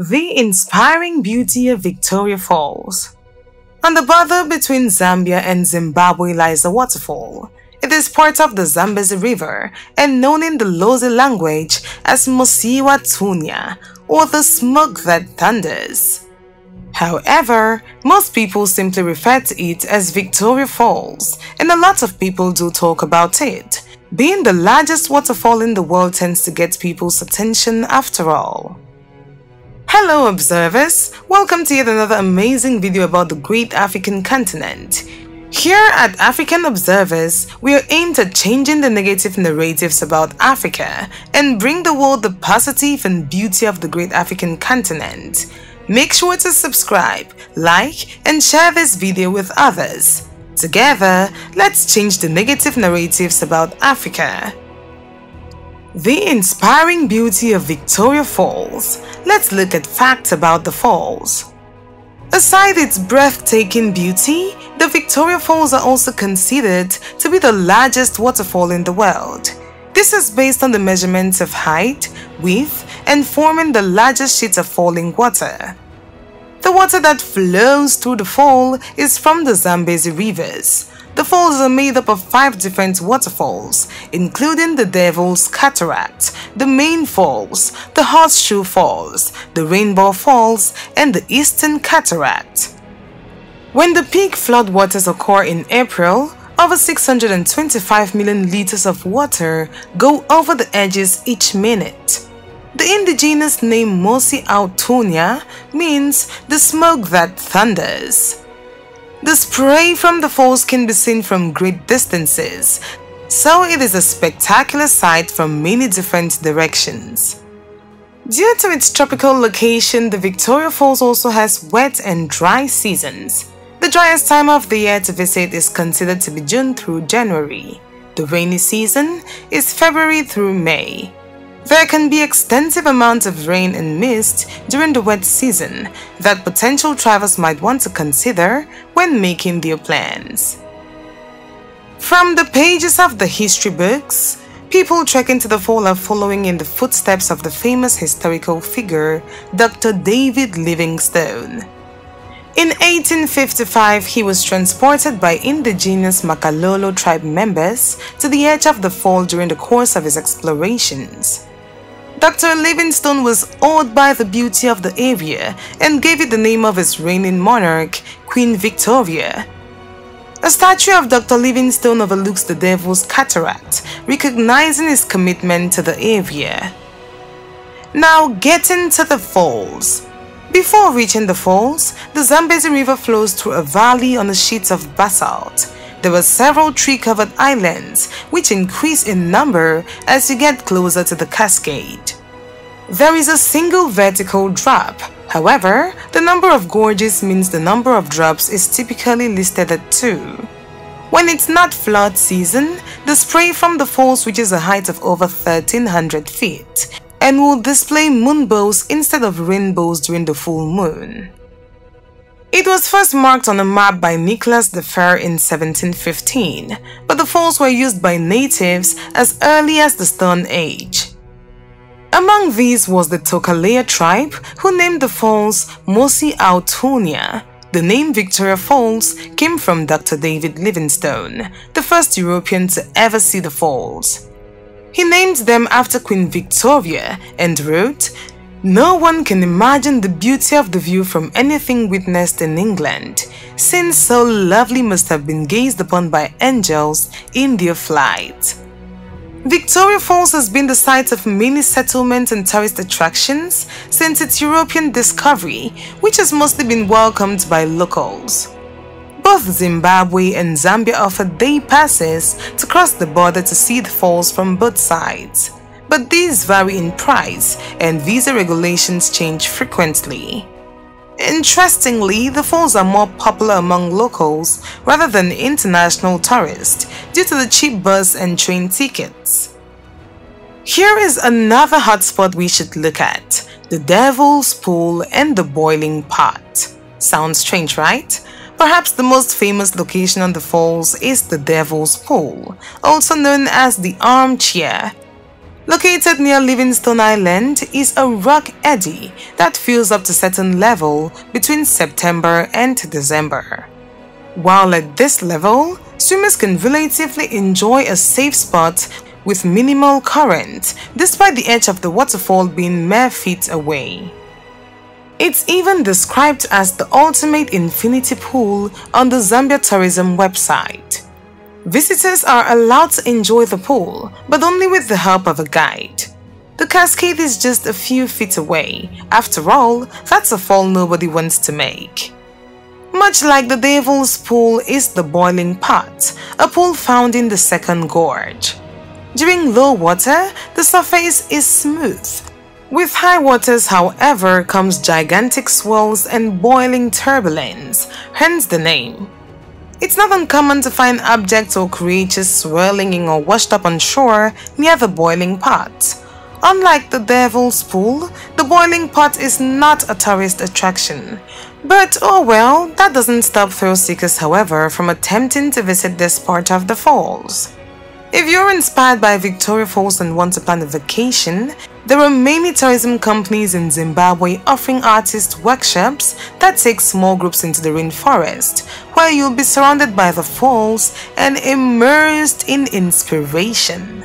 The inspiring beauty of Victoria Falls. On the border between Zambia and Zimbabwe lies the waterfall. It is part of the Zambezi River and known in the Lozi language as Mosi-oa Tunya or the smoke that thunders. However, most people simply refer to it as Victoria Falls and a lot of people do talk about it. Being the largest waterfall in the world tends to get people's attention after all. Hello observers, welcome to yet another amazing video about the great African continent. Here at African Observers, we are aimed at changing the negative narratives about Africa and bring the world the positive and beauty of the great African continent. Make sure to subscribe, like, and share this video with others. Together, let's change the negative narratives about Africa. The inspiring beauty of Victoria Falls. Let's look at facts about the falls. Aside its breathtaking beauty, the Victoria Falls are also considered to be the largest waterfall in the world. This is based on the measurements of height, width, and forming the largest sheet of falling water. The water that flows through the fall is from the Zambezi rivers, the falls are made up of five different waterfalls, including the Devil's Cataract, the Main Falls, the Horseshoe Falls, the Rainbow Falls, and the Eastern Cataract. When the peak floodwaters occur in April, over 625 million liters of water go over the edges each minute. The indigenous name Mosi-oa Tunya means the smoke that thunders. The spray from the falls can be seen from great distances, so it is a spectacular sight from many different directions. Due to its tropical location, the Victoria Falls also has wet and dry seasons. The driest time of the year to visit is considered to be June through January. The rainy season is February through May. There can be extensive amounts of rain and mist during the wet season that potential travelers might want to consider when making their plans. From the pages of the history books, people trekking to the fall are following in the footsteps of the famous historical figure Dr. David Livingstone. In 1855, he was transported by indigenous Makololo tribe members to the edge of the fall during the course of his explorations. Dr. Livingstone was awed by the beauty of the area and gave it the name of his reigning monarch, Queen Victoria. A statue of Dr. Livingstone overlooks the Devil's Cataract, recognizing his commitment to the area. Now getting to the falls. Before reaching the falls, the Zambezi River flows through a valley on a sheet of basalt. There were several tree-covered islands, which increase in number as you get closer to the cascade. There is a single vertical drop. However, the number of gorges means the number of drops is typically listed at 2. When it's not flood season, the spray from the falls reaches a height of over 1300 feet and will display moonbows instead of rainbows during the full moon. It was first marked on a map by Nicolas de Fer in 1715, but the falls were used by natives as early as the Stone Age. Among these was the Tokaleya tribe, who named the falls Mosi-oa Tunya. The name Victoria Falls came from Dr. David Livingstone, the first European to ever see the falls. He named them after Queen Victoria and wrote, no one can imagine the beauty of the view from anything witnessed in England, since so lovely must have been gazed upon by angels in their flight. Victoria Falls has been the site of many settlements and tourist attractions since its European discovery, which has mostly been welcomed by locals. Both Zimbabwe and Zambia offer day passes to cross the border to see the falls from both sides but these vary in price and visa regulations change frequently. Interestingly, the falls are more popular among locals rather than international tourists due to the cheap bus and train tickets. Here is another hotspot we should look at, the Devil's Pool and the Boiling Pot. Sounds strange, right? Perhaps the most famous location on the falls is the Devil's Pool, also known as the Armchair Located near Livingstone Island is a rock eddy that fills up to certain level between September and December. While at this level, swimmers can relatively enjoy a safe spot with minimal current despite the edge of the waterfall being mere feet away. It's even described as the ultimate infinity pool on the Zambia Tourism website. Visitors are allowed to enjoy the pool, but only with the help of a guide. The cascade is just a few feet away. After all, that's a fall nobody wants to make. Much like the Devil's Pool is the boiling pot, a pool found in the second gorge. During low water, the surface is smooth, with high waters, however, comes gigantic swells and boiling turbulence, hence the name. It's not uncommon to find objects or creatures swirling in or washed up on shore near the boiling pot. Unlike the Devil's Pool, the boiling pot is not a tourist attraction. But oh well, that doesn't stop thrill seekers however from attempting to visit this part of the falls. If you're inspired by Victoria Falls and want to plan a vacation, there are many tourism companies in Zimbabwe offering artist workshops that take small groups into the rainforest, where you'll be surrounded by the falls and immersed in inspiration.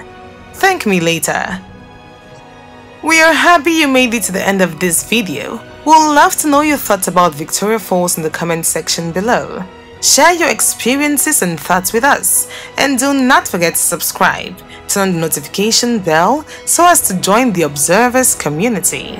Thank me later. We are happy you made it to the end of this video. We'd love to know your thoughts about Victoria Falls in the comment section below. Share your experiences and thoughts with us. And do not forget to subscribe, turn the notification bell so as to join the Observers community.